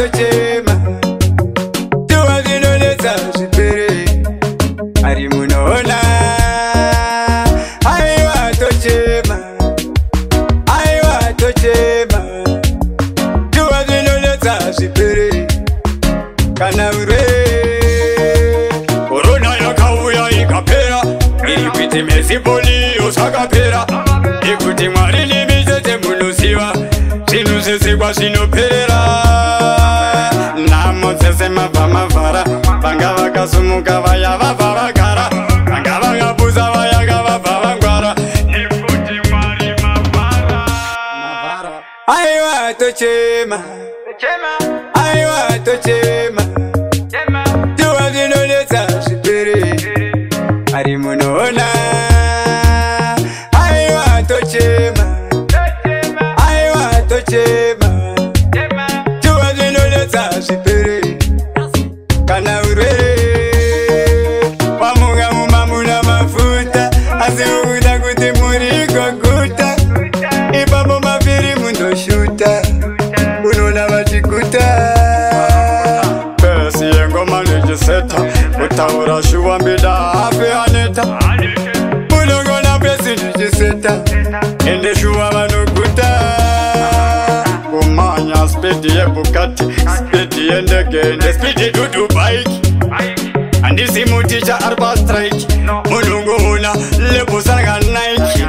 tochema tovakinonetsa zvipere ari munoona aiwa tochema aiwa tochema tovakinonetsa zvipere kana ure korona yakauya ikapera iri kuti mezimboniyo zvakapera ekuti mwari nemitete munoziva zvinhu zvezekwazvi vanosimuka vaya vabva vagara vanga vakabuza vayaka vabva vangwara ekuti mwari mavara aiwa tochema aiwa tochema tiwa tinonetsa zvipere eh. ari munoona aiwa tochema aiwa tochema tiwa tinonetsa zvipere taura shiwambi da hafi aneta munongona pesi tichiseta ende shuwa vanoguta kumhanya spidi yebukati spidi yendege ende spidi dudu bike handisi muticha ari pastrike munongoona lebusanga nike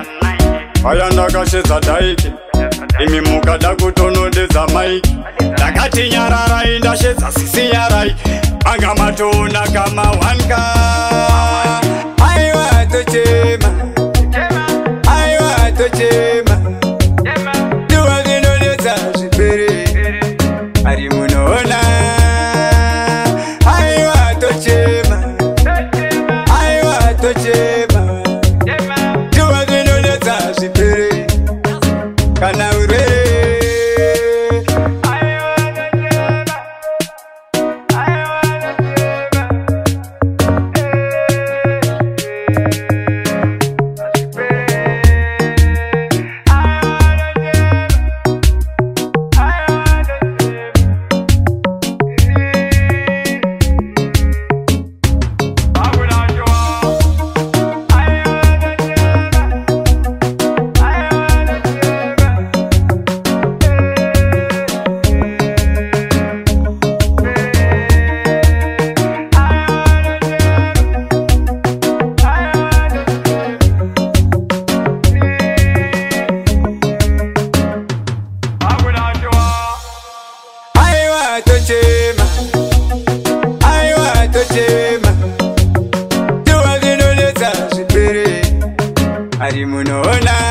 aya ndakashedza daiki imi mukada kutonodeza mai ndakati nyararai ndashedza sisi nyarai anga matoona kama 1 ka tochema aiwa tochema tiwadinoleta zvipere ari munoona